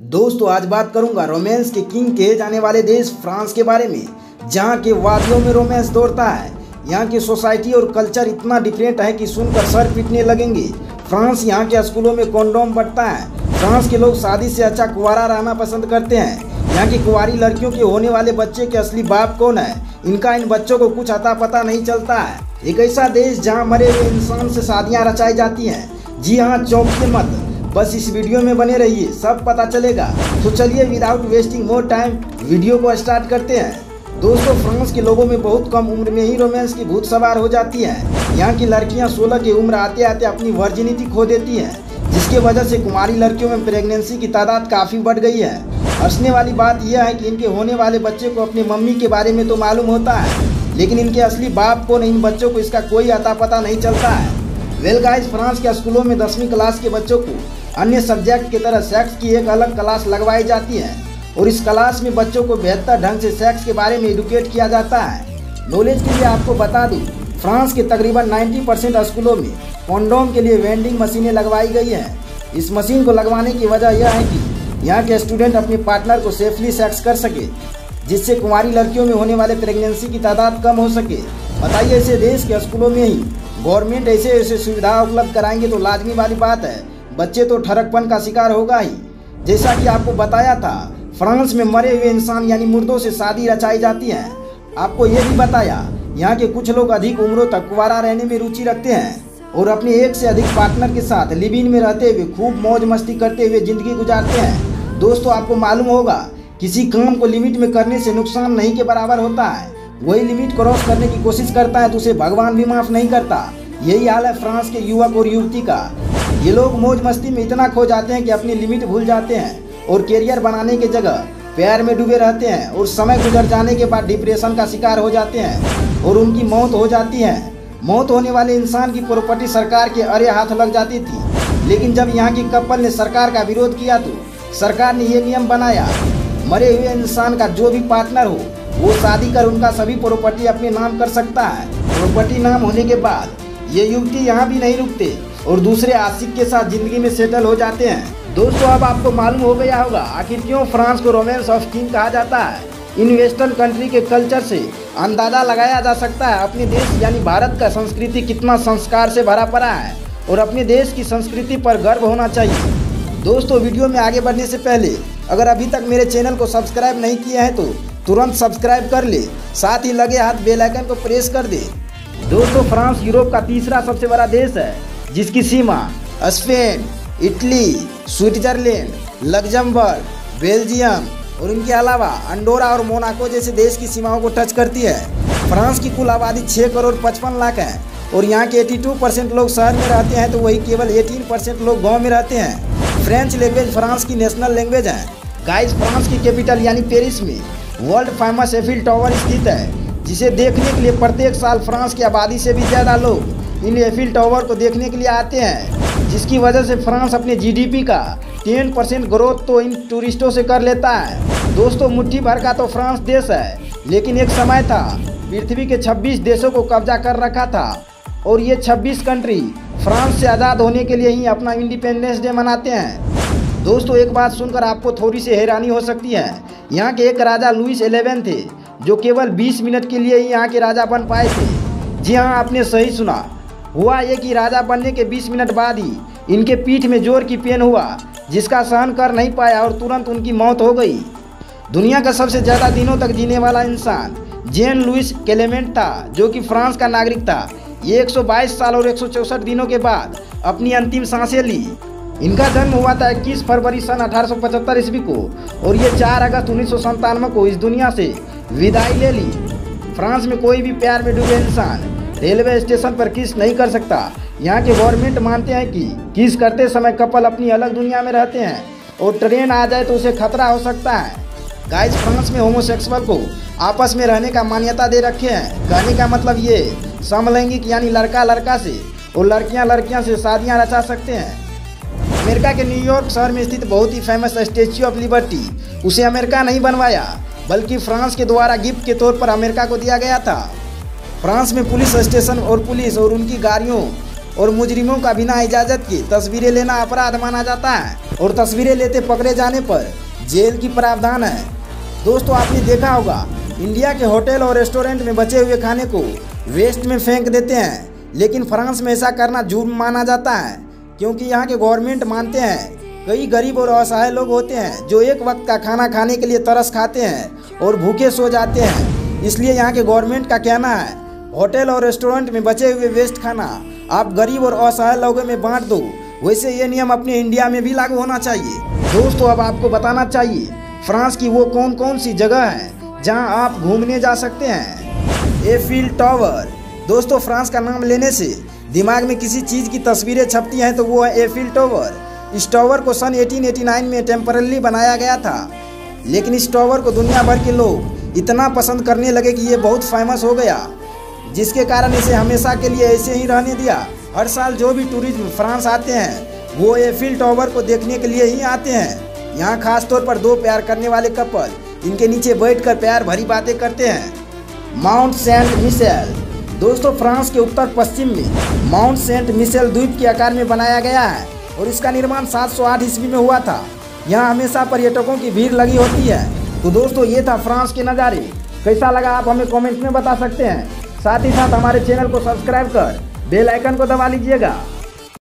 दोस्तों, आज बात करूँगा रोमांस के किंग कहे जाने वाले देश फ्रांस के बारे में, जहाँ के वादियों में रोमांस दौड़ता है। यहाँ की सोसाइटी और कल्चर इतना डिफरेंट है कि सुनकर सर पीटने लगेंगे। फ्रांस यहाँ के स्कूलों में कॉन्डोम बढ़ता है। फ्रांस के लोग शादी से अच्छा कुंवारा रहना पसंद करते हैं। यहाँ की कुंवारी लड़कियों के होने वाले बच्चे के असली बाप कौन है? इनका इन बच्चों को कुछ अता पता नहीं चलता है। एक ऐसा देश जहाँ मरे हुए इंसान से शादियाँ रचाई जाती हैं। जी हाँ चौंकिए मत। बस इस वीडियो में बने रहिए, सब पता चलेगा। तो चलिए without wasting more time video को स्टार्ट करते हैं। दोस्तों, फ्रांस के लोगों में बहुत कम उम्र में ही रोमांस की भूत सवार हो जाती है। यहाँ की लड़कियाँ सोलह की उम्र आते आते अपनी वर्जिनिटी खो देती हैं, जिसके वजह से कुमारी लड़कियों में प्रेगनेंसी की तादाद काफ़ी बढ़ गई है। हंसने वाली बात यह है कि इनके होने वाले बच्चे को अपनी मम्मी के बारे में तो मालूम होता है, लेकिन इनके असली बाप को इन बच्चों को इसका कोई अता पता नहीं चलता है। वेल गाइस फ्रांस के स्कूलों में दसवीं क्लास के बच्चों को अन्य सब्जेक्ट की तरह सेक्स की एक अलग क्लास लगवाई जाती है और इस क्लास में बच्चों को बेहतर ढंग से सेक्स के बारे में एडुकेट किया जाता है। नॉलेज के लिए आपको बता दूँ फ्रांस के तकरीबन 90 परसेंट स्कूलों में कॉन्डोम के लिए वेंडिंग मशीनें लगवाई गई हैं। इस मशीन को लगवाने की वजह यह है कि यहाँ के स्टूडेंट अपने पार्टनर को सेफली सेक्स कर सके, जिससे कुमारी लड़कियों में होने वाले प्रेगनेंसी की तादाद कम हो सके। बताइए, ऐसे देश के स्कूलों में ही गवर्नमेंट ऐसे ऐसे सुविधा उपलब्ध कराएँगे तो लाजमी वाली बात है। बच्चे तो ठरकपन का शिकार होगा ही। जैसा कि आपको बताया था, फ्रांस में मरे हुए इंसान यानी मुर्दों से शादी रचाई जाती है। आपको ये भी बताया, यहाँ के कुछ लोग अधिक उम्रों तक कुवारा रहने में रुचि रखते हैं और अपने एक से अधिक पार्टनर के साथ लिविन में रहते हुए खूब मौज मस्ती करते हुए ज़िंदगी गुजारते हैं। दोस्तों, आपको मालूम होगा, किसी काम को लिमिट में करने से नुकसान नहीं के बराबर होता है। वही लिमिट क्रॉस करने की कोशिश करता है तो उसे भगवान भी माफ़ नहीं करता। यही हाल है फ्रांस के युवक और युवती का। ये लोग मौज मस्ती में इतना खो जाते हैं कि अपनी लिमिट भूल जाते हैं और कैरियर बनाने की जगह प्यार में डूबे रहते हैं और समय गुजर जाने के बाद डिप्रेशन का शिकार हो जाते हैं और उनकी मौत हो जाती है। मौत होने वाले इंसान की प्रॉपर्टी सरकार के अरे हाथ लग जाती थी। लेकिन जब यहाँ की कपल ने सरकार का विरोध किया तो सरकार ने ये नियम बनाया, मरे हुए इंसान का जो भी पार्टनर हो, वो शादी कर उनका सभी प्रॉपर्टी अपने नाम कर सकता है। प्रॉपर्टी नाम होने के बाद ये युवती यहाँ भी नहीं रुकते। और दूसरे आशिक के साथ ज़िंदगी में सेटल हो जाते हैं। दोस्तों, अब आपको मालूम हो गया होगा आखिर क्यों फ्रांस को रोमांस ऑफ़ किंग कहा जाता है। इन वेस्टर्न कंट्री के कल्चर से अंदाज़ा लगाया जा सकता है अपने देश यानी भारत का संस्कृति कितना संस्कार से भरा पड़ा है और अपने देश की संस्कृति पर गर्व होना चाहिए। दोस्तों, वीडियो में आगे बढ़ने से पहले अगर अभी तक मेरे चैनल को सब्सक्राइब नहीं किया है तो तुरंत सब्सक्राइब कर ले, साथ ही लगे हाथ बेल आइकन को प्रेस कर दे। दोस्तों, फ्रांस, यूरोप का तीसरा सबसे बड़ा देश है। जिसकी सीमा Spain, Italy, Switzerland, Luxembourg, Belgium और इनके अलावा अंडोरा और मोनाको जैसे देश की सीमाओं को टच करती है। फ्रांस की कुल आबादी 6 करोड़ पचपन लाख है और यहाँ के 82 परसेंट लोग शहर में रहते हैं तो वही केवल 18 परसेंट लोग गाँव में रहते हैं। फ्रेंच लैंग्वेज फ्रांस की नेशनल लैंग्वेज है। गाइस फ्रांस की कैपिटल यानी पेरिस में वर्ल्ड फ़ेमस एफिल टावर स्थित है, जिसे देखने के लिए प्रत्येक साल फ्रांस की आबादी से भी ज़्यादा लोग इन एफिल टावर को देखने के लिए आते हैं, जिसकी वजह से फ्रांस अपने जीडीपी का 10 परसेंट ग्रोथ तो इन टूरिस्टों से कर लेता है। दोस्तों, मुट्ठी भर का तो फ्रांस देश है, लेकिन एक समय था, पृथ्वी के 26 देशों को कब्जा कर रखा था, और ये 26 कंट्री फ्रांस से आज़ाद होने के लिए ही अपना इंडिपेंडेंस डे मनाते हैं। दोस्तों, एक बात सुनकर आपको थोड़ी सी हैरानी हो सकती है, यहाँ के एक राजा लुइस एलेवन थे, जो केवल 20 मिनट के लिए ही यहाँ के राजा बन पाए थे। जी हाँ आपने सही सुना। हुआ ये कि राजा बनने के 20 मिनट बाद ही इनके पीठ में ज़ोर की पेन हुआ, जिसका सहन कर नहीं पाया और तुरंत उनकी मौत हो गई। दुनिया का सबसे ज़्यादा दिनों तक जीने वाला इंसान जेन लुइस क्लेमेंट था, जो कि फ्रांस का नागरिक था। ये 122 साल और एक सौ चौंसठ दिनों के बाद अपनी अंतिम साँसें ली। इनका जन्म हुआ था 21 फरवरी सन अठारह सौ पचहत्तर ईस्वी को, और ये 4 अगस्त उन्नीस को इस दुनिया से विदाई ले ली। फ्रांस में कोई भी प्यार में डूबे इंसान रेलवे स्टेशन पर किस नहीं कर सकता? यहाँ के गवर्नमेंट मानते हैं कि किस करते समय कपल अपनी अलग दुनिया में रहते हैं और ट्रेन आ जाए तो उसे खतरा हो सकता है। गाइस फ्रांस में होमोसेक्सुअल को आपस में रहने का मान्यता दे रखे हैं। कहने का मतलब ये, समलैंगिक यानी लड़का लड़का से और लड़कियाँ लड़कियाँ से शादियाँ रचा सकते हैं। अमेरिका के न्यूयॉर्क शहर में स्थित बहुत ही फ़ेमस स्टेच्यू ऑफ़ लिबर्टी उसे अमेरिका नहीं बनवाया, बल्कि फ्रांस के द्वारा गिफ्ट के तौर पर अमेरिका को दिया गया था। फ्रांस में पुलिस स्टेशन और पुलिस और उनकी गाड़ियों और मुजरिमों का बिना इजाज़त के तस्वीरें लेना अपराध माना जाता है और तस्वीरें लेते पकड़े जाने पर जेल की प्रावधान है। दोस्तों, आपने देखा होगा, इंडिया के होटल और रेस्टोरेंट में बचे हुए खाने को वेस्ट में फेंक देते हैं, लेकिन फ्रांस में ऐसा करना जुर्म माना जाता है, क्योंकि यहाँ के गवर्नमेंट मानते हैं, कई गरीब और असहाय लोग होते हैं जो एक वक्त का खाना खाने के लिए तरस खाते हैं और भूखे सो जाते हैं। इसलिए यहाँ के गवर्नमेंट का कहना है होटल और रेस्टोरेंट में बचे हुए वेस्ट खाना, आप गरीब और असहाय लोगों में बांट दो। वैसे ये नियम अपने इंडिया में भी लागू होना चाहिए। दोस्तों, अब आपको बताना चाहिए, फ्रांस की वो कौन कौन सी जगह है जहाँ आप घूमने जा सकते हैं? Eiffel tower. दोस्तों, फ्रांस का नाम लेने से दिमाग में किसी चीज़ की तस्वीरें छपती हैं तो वो है एफिल टावर। इस टावर को सन 1889 में टेम्परली बनाया गया था। लेकिन इस टावर को दुनिया भर के लोग इतना पसंद करने लगे कि ये बहुत फ़ेमस हो गया। जिसके कारण इसे हमेशा के लिए ऐसे ही रहने दिया। हर साल जो भी टूरिस्ट फ्रांस आते हैं, वो एफिल टावर को देखने के लिए ही आते हैं। यहाँ खास तौर पर दो प्यार करने वाले कपल, इनके नीचे बैठकर प्यार भरी बातें करते हैं। Mount Saint Michel. दोस्तों, फ्रांस के उत्तर पश्चिम में माउंट सेंट मिशेल द्वीप के आकार में बनाया गया है और इसका निर्माण 708 ईस्वी में हुआ था। यहाँ हमेशा पर्यटकों की भीड़ लगी होती है। तो दोस्तों, ये था फ्रांस के नज़ारे। कैसा लगा आप हमें कमेंट में बता सकते हैं। साथ ही साथ हमारे चैनल को सब्सक्राइब कर बेल आइकन को दबा लीजिएगा।